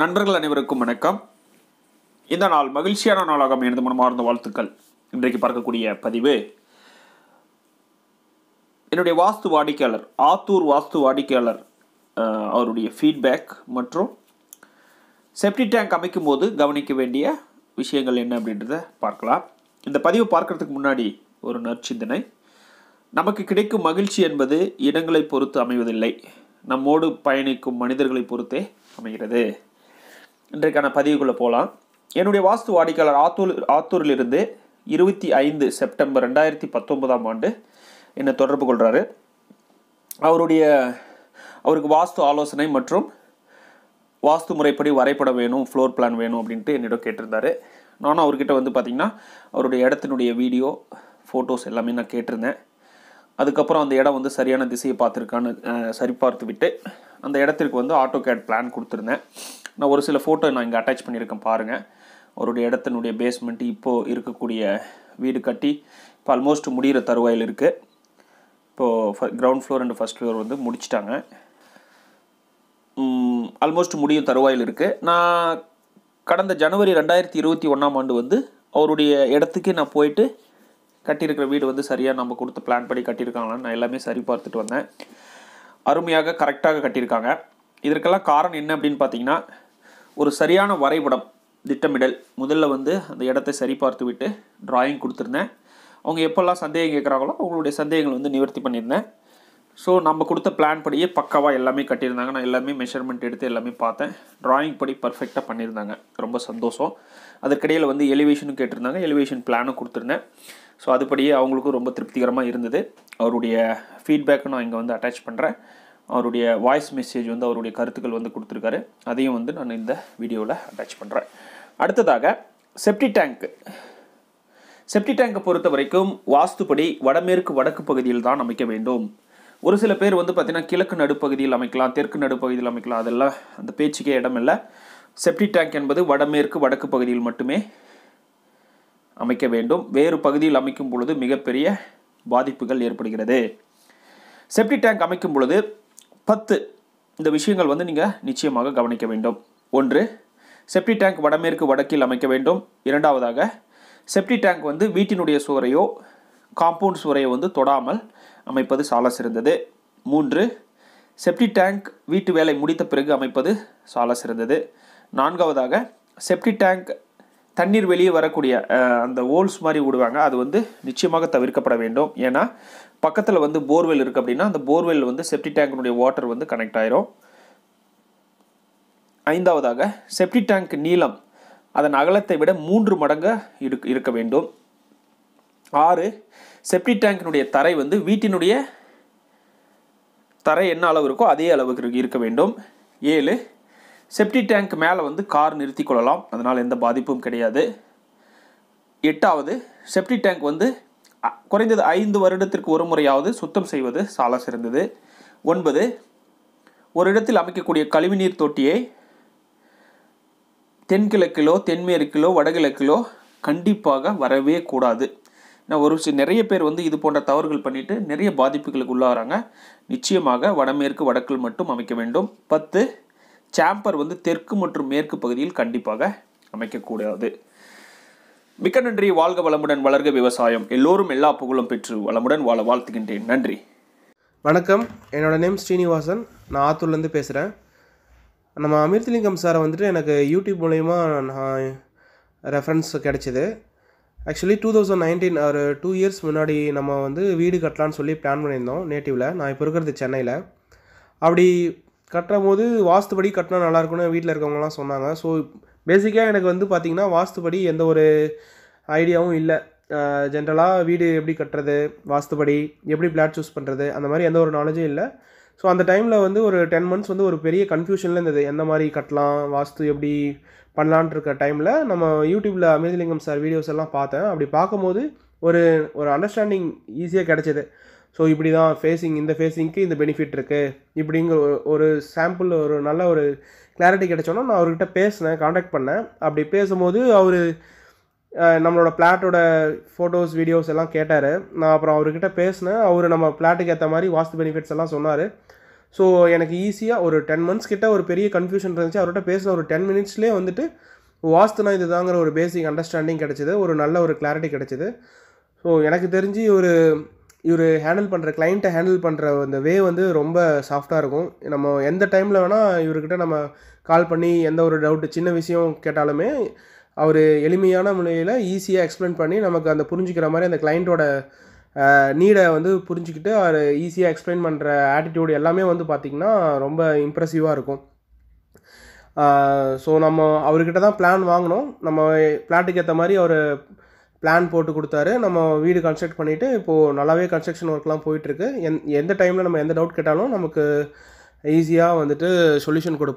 நண்பர்கள் அனைவருக்கும் வணக்கம். இந்த நாள் மகிழ்ச்சியான நாளாக எனது மனமார்ந்த வாழ்த்துக்கள். இன்றைக்கு பார்க்கக்கூடிய பதிவு என்னுடைய வாஸ்து வாடிக்கையாளர் ஆத்தூர் வாஸ்து வாடிக்கையாளர் அவருடைய ஃபீட்பேக் மற்றும் செப்டி டேங்க் அமைக்கும் போது கவனிக்க வேண்டிய விஷயங்கள் என்ன அப்படின்றத பார்க்கலாம். இந்த பதிவு பார்க்கறதுக்கு முன்னாடி ஒரு நற்சிந்தனை. நமக்கு கிடைக்கும் மகிழ்ச்சி என்பது இடங்களை பொறுத்து அமைவதில்லை. நம்மோடு பயணிக்கும் மனிதர்களை பொறுத்தே அமைகிறது. இன்றைக்கான பதிவுக்குள்ளே போகலாம் என்னுடைய வாஸ்து வாடிக்கையாளர் ஆத்தூர் ஆத்தூரிலிருந்து இருபத்தி ஐந்து செப்டம்பர் ரெண்டாயிரத்தி பத்தொன்பதாம் ஆண்டு என்னை தொடர்பு கொள்கிறாரு அவருடைய அவருக்கு வாஸ்து ஆலோசனை மற்றும் வாஸ்து முறைப்படி வரைபடம் வேணும் ஃப்ளோர் பிளான் வேணும் அப்படின்ட்டு என்னிடம் கேட்டிருந்தாரு. நானும் அவர்கிட்ட வந்து பார்த்திங்கன்னா அவருடைய இடத்தினுடைய வீடியோ ஃபோட்டோஸ் எல்லாமே நான் கேட்டிருந்தேன். அதுக்கப்புறம் அந்த இடம் வந்து சரியான திசையை பார்த்துருக்கான்னு சரிபார்த்து விட்டு அந்த இடத்திற்கு வந்து ஆட்டோ கேட் பிளான் கொடுத்துருந்தேன். நான் ஒரு சில ஃபோட்டோ நான் இங்கே அட்டாச் பண்ணியிருக்கேன் பாருங்கள் அவருடைய இடத்தினுடைய பேஸ்மெண்ட் இப்போது இருக்கக்கூடிய வீடு கட்டி இப்போ ஆல்மோஸ்ட் முடிகிற தருவாயில் இருக்குது இப்போது ground floor and first floor வந்து முடிச்சிட்டாங்க. ஆல்மோஸ்ட் முடியும் தருவாயில் இருக்குது நான் கடந்த ஜனவரி ரெண்டாயிரத்தி இருபத்தி ஒன்றாம் ஆண்டு வந்து அவருடைய இடத்துக்கு நான் போயிட்டு கட்டியிருக்கிற வீடு வந்து சரியாக நம்ம கொடுத்த பிளான் படி கட்டியிருக்காங்களான்னு நான் எல்லாமே சரி பார்த்துட்டு வந்தேன். அருமையாக கரெக்டாக கட்டியிருக்காங்க. இதற்கெல்லாம் காரணம் என்ன அப்படின்னு பார்த்தீங்கன்னா ஒரு சரியான வரைபடம் திட்டமிடல் முதல்ல வந்து அந்த இடத்தை சரி பார்த்து விட்டு ட்ராயிங் கொடுத்துருந்தேன். அவங்க எப்போல்லாம் சந்தேகம் கேட்குறாங்களோ அவங்களுடைய சந்தேகங்கள் வந்து நிவர்த்தி பண்ணியிருந்தேன். ஸோ நம்ம கொடுத்த பிளான் படியே பக்காவாக எல்லாமே கட்டியிருந்தாங்க. நான் எல்லாமே மெஷர்மெண்ட் எடுத்து எல்லாமே பார்த்தேன். ட்ராயிங் படி பர்ஃபெக்டாக பண்ணியிருந்தாங்க. ரொம்ப சந்தோஷம். அதற்கிடையில் வந்து எலிவேஷனும் கேட்டிருந்தாங்க. எலிவேஷன் பிளானும் கொடுத்துருந்தேன். ஸோ அதுபடியே அவங்களுக்கும் ரொம்ப திருப்திகரமாக இருந்தது. அவருடைய ஃபீட்பேக்கும் நான் இங்கே வந்து அட்டாச் பண்ணுறேன் அவருடைய வாய்ஸ் மெசேஜ் வந்து அவருடைய கருத்துக்கள் வந்து கொடுத்துருக்காரு. அதையும் வந்து நான் இந்த வீடியோவில் அட்டாச் பண்ணுறேன் அடுத்ததாக செப்டி டேங்க் செப்டி டேங்கை பொறுத்த வரைக்கும் வாஸ்துப்படி வடமேற்கு வடக்கு பகுதியில் தான் அமைக்க வேண்டும். ஒரு சில பேர் வந்து பார்த்திங்கன்னா கிழக்கு நடுப்பகுதியில் அமைக்கலாம் தெற்கு நடுப்பகுதியில் அமைக்கலாம். அதெல்லாம் அந்த பேச்சுக்கே இடம் இல்லை. செப்டி டேங்க் என்பது வடமேற்கு வடக்கு பகுதியில் மட்டுமே அமைக்க வேண்டும். வேறு பகுதியில் அமைக்கும் பொழுது மிகப்பெரிய பாதிப்புகள் ஏற்படுகிறது. செப்டி டேங்க் அமைக்கும் பொழுது பத்து இந்த விஷயங்கள் வந்து நீங்கள் நிச்சயமாக கவனிக்க வேண்டும். ஒன்று செப்டி டேங்க் வடமேற்கு வடக்கில் அமைக்க வேண்டும். இரண்டாவதாக செப்டி டேங்க் வந்து வீட்டினுடைய சுவரையோ காம்பவுண்ட் சுவரையோ வந்து தொடாமல் அமைப்பது சால சிறந்தது. மூன்று செப்டி டேங்க் வீட்டு வேலை முடித்த பிறகு அமைப்பது சால சிறந்தது. நான்காவதாக செப்டி டேங்க் தண்ணீர் வெளியே வரக்கூடிய அந்த ஓல்ஸ் மாதிரி விடுவாங்க. அது வந்து நிச்சயமாக தவிர்க்கப்பட வேண்டும். ஏன்னா பக்கத்தில் வந்து போர்வெல் இருக்குது அப்படின்னா அந்த போர்வெல் வந்து செப்டி டேங்கினுடைய வாட்டர் வந்து கனெக்ட் ஆயிரும். ஐந்தாவதாக செப்டி டேங்க் நீளம் அதன் அகலத்தை விட மூன்று மடங்கு இருக்க வேண்டும். ஆறு. செப்டி டேங்கினுடைய தரை வந்து வீட்டினுடைய தரை என்ன அளவு இருக்கோ அதே அளவுக்கு இருக்க வேண்டும். ஏழு. செப்டி டேங்க் மேலே வந்து கார் நிறுத்தி கொள்ளலாம். அதனால் எந்த பாதிப்பும் கிடையாது. எட்டாவது. செப்டி டேங்க் வந்து அ- குறைந்தது ஐந்து வருடத்திற்கு ஒரு முறையாவது சுத்தம் செய்வது சால சிறந்தது. ஒன்பது. ஒரு இடத்தில் அமைக்கக்கூடிய கழிவுநீர் தொட்டியை தென்கிழக்கிலோ தென்மேற்கிலோ வடகிழக்கிலோ கண்டிப்பாக வரவே கூடாது. ஒரு சில நிறைய பேர் வந்து இது போன்ற தவறுகள் பண்ணிட்டு நிறைய பாதிப்புகளுக்கு உள்ளாகிறாங்க. நிச்சயமாக வடமேற்கு வடக்கில் மட்டும் அமைக்க வேண்டும். பத்து சாம்பர் வந்து தெற்கு மற்றும் மேற்கு பகுதியில் கண்டிப்பாக அமைக்கக்கூடாது. மிக்க நன்றி. வாழ்க வளமுடன் வளர்க விவசாயம். எல்லோரும் எல்லா புகழும் பெற்று வளமுடன் வாழ வாழ்த்துகின்றேன். நன்றி. வணக்கம். என்னோட நேம் ஸ்ரீனிவாசன். நான் ஆத்தூர்லேருந்து பேசுகிறேன் நம்ம அமிர்தலிங்கம் சாரை வந்துட்டு எனக்கு யூடியூப் மூலயமா நான் ரெஃபரன்ஸ் கிடைச்சிது. ஆக்சுவலி டூ தௌசண்ட் நைன்டீன் ஒரு டூ இயர்ஸ் முன்னாடி நம்ம வந்து வீடு கட்டலான்னு சொல்லி பிளான் பண்ணியிருந்தோம் நேட்டிவில் நான் இப்போ இருக்கிறது சென்னையில். அப்படி கட்டும் போது வாஸ்துபடி கட்டினா நல்லாயிருக்கும்னு வீட்டில் இருக்கவங்கலாம் சொன்னாங்க. ஸோ பேசிக்காக எனக்கு வந்து பார்த்திங்கன்னா வாஸ்துபடி எந்த ஒரு ஐடியாவும் இல்லை. ஜென்ரலாக வீடு எப்படி கட்டுறது வாஸ்துபடி எப்படி பிளாட் சூஸ் பண்ணுறது அந்த மாதிரி எந்த ஒரு நாலேஜும் இல்லை. ஸோ அந்த டைமில் வந்து ஒரு டென் மந்த்ஸ் வந்து ஒரு பெரிய கன்ஃபியூஷனில் இருந்தது. எந்த மாதிரி கட்டலாம் வாஸ்து எப்படி பண்ணலான்ட்டு இருக்க டைமில் நம்ம யூடியூப்பில் அமிர்தலிங்கம் சார் வீடியோஸ் எல்லாம் பார்த்தேன். அப்படி பார்க்கும்போது ஒரு ஒரு அண்டர்ஸ்டாண்டிங் ஈஸியாக கிடச்சிது. ஸோ இப்படி தான் ஃபேஸிங் இந்த ஃபேஸிங்க்கு இந்த பெனிஃபிட் இருக்குது இப்படிங்கிற ஒரு ஒரு சாம்பிள் ஒரு நல்ல ஒரு கிளாரிட்டி கிடச்சோன்னா நான் அவர்கிட்ட பேசினேன் காண்டாக்ட் பண்ணேன். அப்படி பேசும்போது அவர் நம்மளோட பிளாட்டோட ஃபோட்டோஸ் வீடியோஸ் எல்லாம் கேட்டார். நான் அப்புறம் அவர்கிட்ட பேசினேன். அவர் நம்ம பிளாட்டுக்கு ஏற்ற மாதிரி வாஸ்து பெனிஃபிட்ஸ் எல்லாம் சொன்னார். ஸோ எனக்கு ஈஸியாக ஒரு டென் மந்த்ஸ் கிட்ட ஒரு பெரிய கன்ஃபியூஷன் இருந்துச்சு. அவர்கிட்ட பேசின ஒரு டென் மினிட்ஸ்லேயே வந்துட்டு வாஸ்துனா இதுதாங்கிற ஒரு பேசிக் அண்டர்ஸ்டாண்டிங் கிடச்சிது. ஒரு நல்ல ஒரு கிளாரிட்டி கிடச்சிது. ஸோ எனக்கு தெரிஞ்சு ஒரு இவர் ஹேண்டில் பண்ணுற கிளைண்ட்டை ஹேண்டில் பண்ணுற அந்த வே வந்து ரொம்ப சாஃப்டாக இருக்கும். நம்ம எந்த டைமில் வேணால் இவர்கிட்ட நம்ம கால் பண்ணி எந்த ஒரு டவுட்டு சின்ன விஷயம் கேட்டாலுமே அவர் எளிமையான முறையில் ஈஸியாக எக்ஸ்பிளைன் பண்ணி நமக்கு அந்த புரிஞ்சுக்கிற மாதிரி அந்த கிளைண்ட்டோட நீடை வந்து புரிஞ்சுக்கிட்டு அவர் ஈஸியாக எக்ஸ்பிளைன் பண்ணுற ஆட்டிடியூடு எல்லாமே வந்து பார்த்திங்கன்னா ரொம்ப இம்ப்ரெசிவாக இருக்கும். ஸோ நம்ம அவர்கிட்ட தான் பிளான் வாங்கினோம். நம்ம பிளாட்டுக்கு ஏற்ற மாதிரி அவர் பிளான் போட்டு கொடுத்தாரு. நம்ம வீடு கன்ஸ்ட்ரக்ட் பண்ணிவிட்டு இப்போது நல்லாவே கன்ஸ்ட்ரக்ஷன் ஒர்க்லாம் போயிட்டுருக்கு எந் எந்த டைமில் நம்ம எந்த டவுட் கேட்டாலும் நமக்கு ஈஸியாக வந்துட்டு சொல்யூஷன் கொடுப்போம்